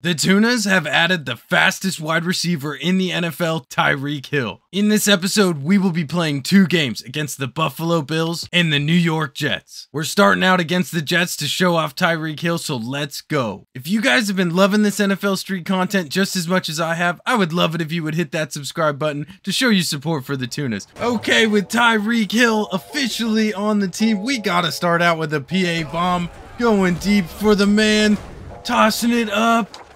The Tunas have added the fastest wide receiver in the NFL, Tyreek Hill. In this episode, we will be playing two games against the Buffalo Bills and the New York Jets. We're starting out against the Jets to show off Tyreek Hill, so let's go. If you guys have been loving this NFL Street content just as much as I have, I would love it if you would hit that subscribe button to show you support for the Tunas. Okay, with Tyreek Hill officially on the team, we gotta start out with a PA bomb, going deep for the man, tossing it up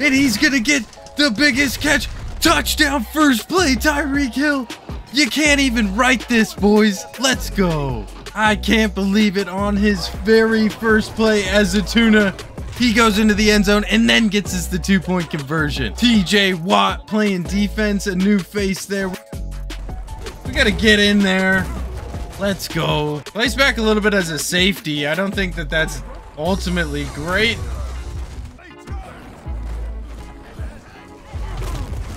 and he's gonna get the biggest catch. Touchdown first play, Tyreek Hill. You can't even write this, boys. Let's go. I can't believe it on his very first play as a tuna. He goes into the end zone and then gets us the two point conversion. TJ Watt playing defense, a new face there. We got to get in there. Let's go. Place back a little bit as a safety. I don't think that that's ultimately great.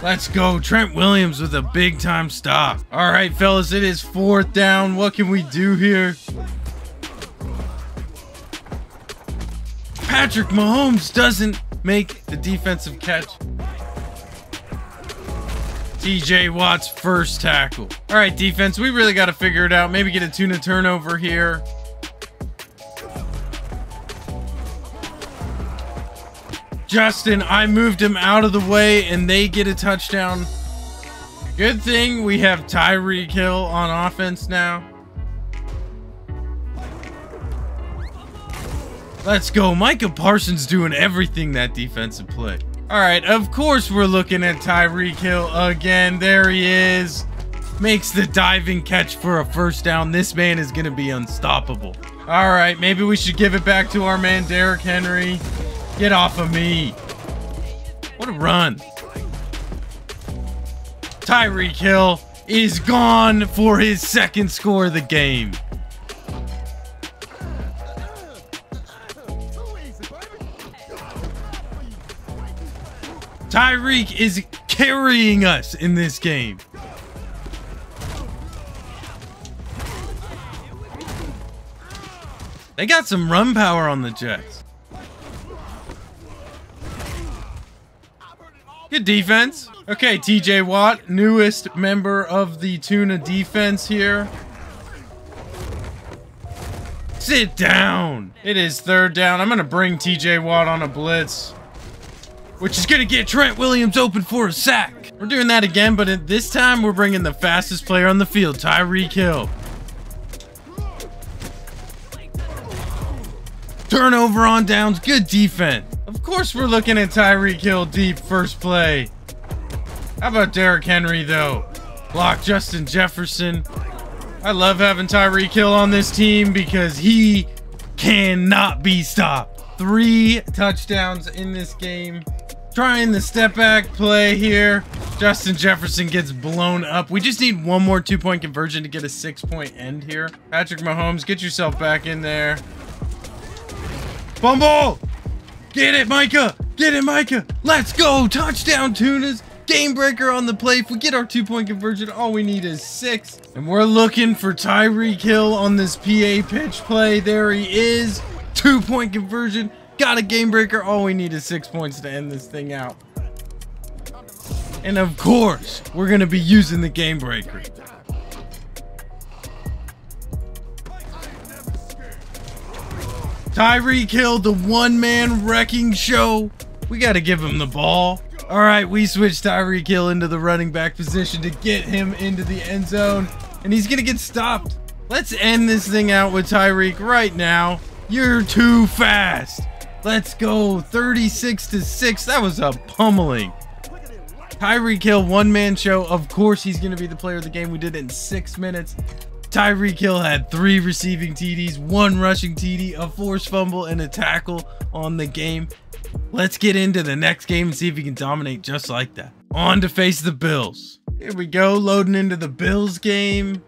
Let's go. Trent Williams with a big time stop. All right, fellas, it is fourth down. What can we do here? Patrick Mahomes doesn't make the defensive catch. TJ Watt's first tackle. All right, defense, we really got to figure it out. Maybe get a tuna turnover here. Justin, I moved him out of the way and they get a touchdown. Good thing we have Tyreek Hill on offense now. Let's go. Micah Parsons doing everything that defensive play. All right, of course we're looking at Tyreek Hill again. There he is. Makes the diving catch for a first down. This man is going to be unstoppable. All right, maybe we should give it back to our man Derrick Henry. Get off of me. What a run. Tyreek Hill is gone for his second score of the game. Tyreek is carrying us in this game. They got some run power on the Jets. Good defense. Okay, TJ Watt, newest member of the Tuna defense here. Sit down. It is third down. I'm going to bring TJ Watt on a blitz, which is going to get Trent Williams open for a sack. We're doing that again, but this time we're bringing the fastest player on the field, Tyreek Hill. Turnover on downs. Good defense. Of course we're looking at Tyreek Hill deep first play. How about Derrick Henry, though? Block Justin Jefferson. I love having Tyreek Hill on this team because he cannot be stopped. Three touchdowns in this game. Trying the step back play here. Justin Jefferson gets blown up. We just need one more two-point conversion to get a six-point end here. Patrick Mahomes, get yourself back in there. Fumble! Get it, Micah! Get it, Micah! Let's go! Touchdown, Tunas! Game breaker on the play. If we get our two-point conversion, all we need is six. And we're looking for Tyreek Hill on this PA pitch play. There he is. Two-point conversion. Got a game breaker. All we need is six points to end this thing out. And of course, we're going to be using the game breaker. Tyreek Hill, the one-man wrecking show. We got to give him the ball. All right, we switched Tyreek Hill into the running back position to get him into the end zone, and he's going to get stopped. Let's end this thing out with Tyreek right now. You're too fast. Let's go 36 to 6. That was a pummeling. Tyreek Hill, one man show. Of course, he's going to be the player of the game. We did it in six minutes. Tyreek Hill had three receiving TDs, one rushing TD, a forced fumble, and a tackle on the game. Let's get into the next game and see if he can dominate just like that. On to face the Bills. Here we go, loading into the Bills game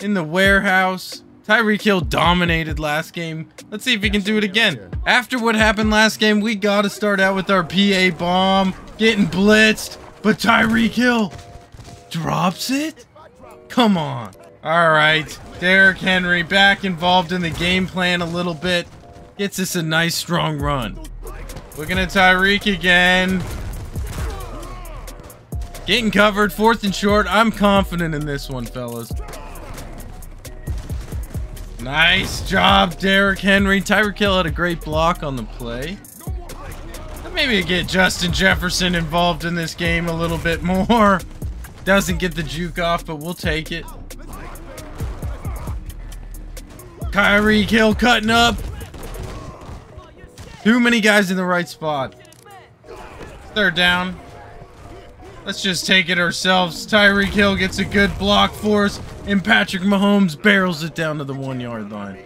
in the warehouse. Tyreek Hill dominated last game. Let's see if he can do it again. After what happened last game, we got to start out with our PA bomb, getting blitzed, but Tyreek Hill drops it? Come on. All right, Derrick Henry back involved in the game plan a little bit. Gets us a nice strong run. Looking at Tyreek again. Getting covered, fourth and short. I'm confident in this one, fellas. Nice job, Derrick Henry. Tyreek Hill had a great block on the play. Maybe get Justin Jefferson involved in this game a little bit more. Doesn't get the juke off, but we'll take it. Tyreek Hill cutting up. Too many guys in the right spot. Third down. Let's just take it ourselves. Tyreek Hill gets a good block for us, and Patrick Mahomes barrels it down to the one yard line.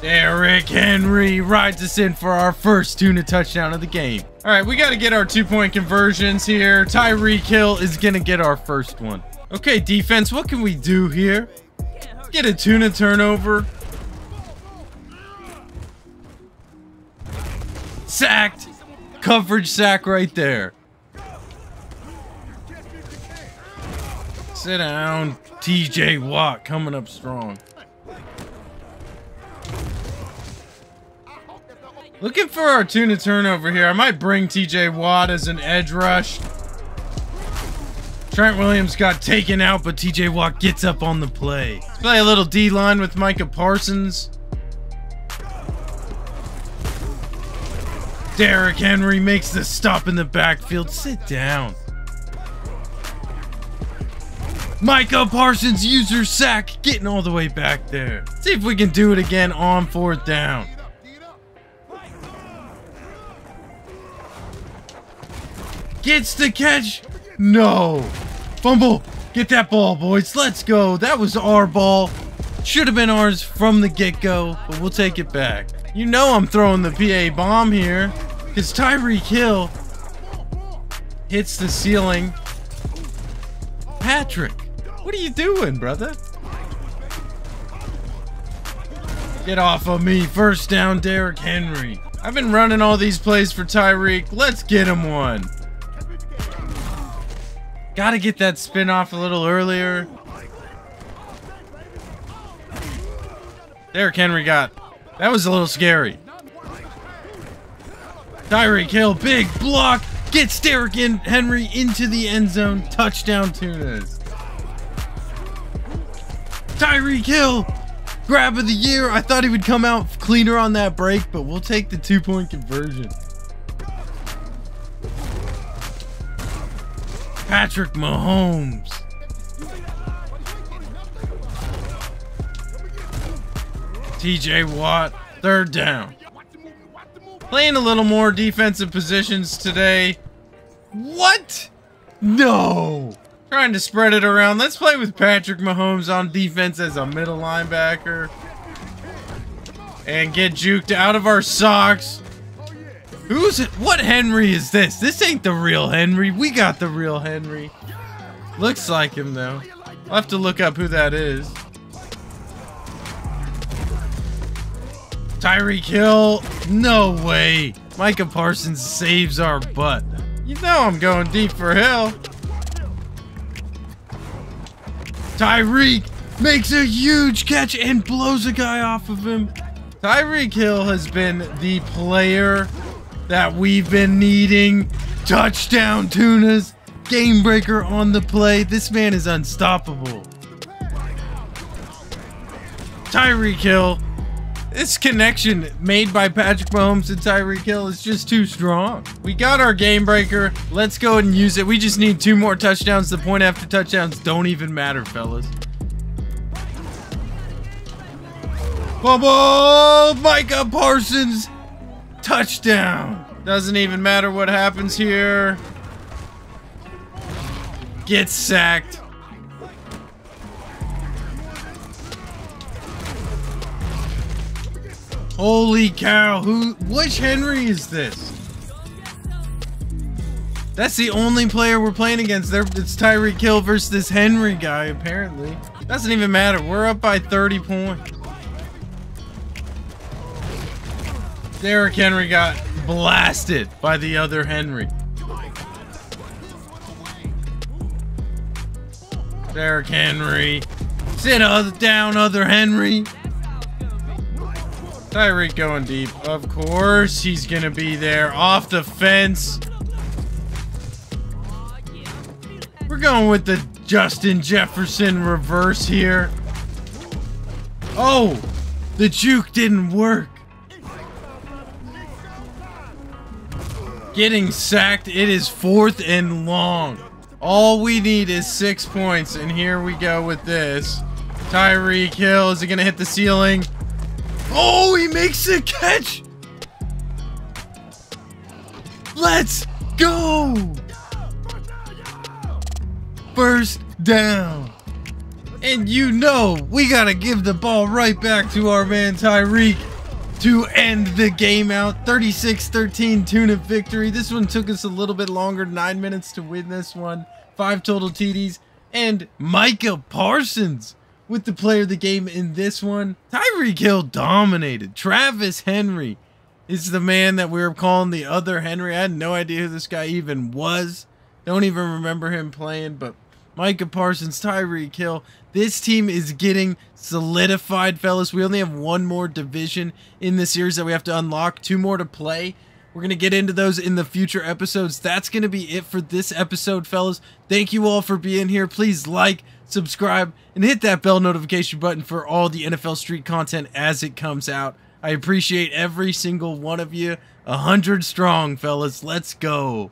Derrick Henry rides us in for our first tuna touchdown of the game. All right, we got to get our two-point conversions here. Tyreek Hill is going to get our first one. Okay, defense, what can we do here? Get a tuna turnover. Sacked. Coverage sack right there. Sit down. TJ Watt coming up strong. Looking for our tuna turnover here. I might bring TJ Watt as an edge rush. Trent Williams got taken out, but TJ Watt gets up on the play. Let's play a little D-line with Micah Parsons. Derrick Henry makes the stop in the backfield. Sit down. Micah Parsons user sack getting all the way back there. See if we can do it again on fourth down. Gets the catch. No. Fumble. Get that ball, boys. Let's go. That was our ball. Should have been ours from the get-go, but we'll take it back. You know I'm throwing the PA bomb here, because Tyreek Hill hits the ceiling. Patrick, what are you doing, brother? Get off of me. First down, Derrick Henry. I've been running all these plays for Tyreek. Let's get him one. Gotta get that spin off a little earlier. Derrick Henry got. That was a little scary. Tyreek Hill, big block. Gets Derrick Henry into the end zone. Touchdown Tunas. Tyreek Hill, grab of the year. I thought he would come out cleaner on that break, but we'll take the two point conversion. Patrick Mahomes. TJ Watt, third down. Playing a little more defensive positions today. What? No. Trying to spread it around. Let's play with Patrick Mahomes on defense as a middle linebacker. And get juked out of our socks. Who's it? What Henry is this? This ain't the real Henry. We got the real Henry. Looks like him though. I'll have to look up who that is. Tyreek Hill. No way. Micah Parsons saves our butt. You know I'm going deep for Hill. Tyreek makes a huge catch and blows a guy off of him. Tyreek Hill has been the player that we've been needing. Touchdown tunas. Game breaker on the play. This man is unstoppable. Tyreek Hill. This connection made by Patrick Mahomes and Tyreek Hill is just too strong. We got our game breaker. Let's go and use it. We just need two more touchdowns. The point after touchdowns don't even matter, fellas. Bubble! Micah Parsons Touchdown! Doesn't even matter what happens here. Get sacked. Holy cow, who, which Henry is this? That's the only player we're playing against. There, it's Tyreek Hill versus this Henry guy, apparently. Doesn't even matter. We're up by 30 points. Derrick Henry got blasted by the other Henry. Derrick Henry. Sit down, other Henry. Tyreek going deep. Of course he's going to be there. Off the fence. We're going with the Justin Jefferson reverse here. Oh, the juke didn't work. Getting sacked. It is fourth and long. All we need is six points, and here we go with this. Tyreek Hill, is it going to hit the ceiling? Oh, he makes a catch! Let's go! First down. And you know, we gotta give the ball right back to our man Tyreek to end the game out. 36-13 tuna victory. This one took us a little bit longer, nine minutes to win this one. Five total TDs. And Micah Parsons with the player of the game in this one. Tyreek Hill dominated. Travis Henry is the man that we were calling the other Henry. I had no idea who this guy even was. Don't even remember him playing, but Micah Parsons, Tyreek Hill. This team is getting solidified, fellas. We only have one more division in the series that we have to unlock, two more to play. We're going to get into those in the future episodes. That's going to be it for this episode, fellas. Thank you all for being here. Please like, subscribe, and hit that bell notification button for all the NFL Street content as it comes out. I appreciate every single one of you. A hundred strong, fellas. Let's go.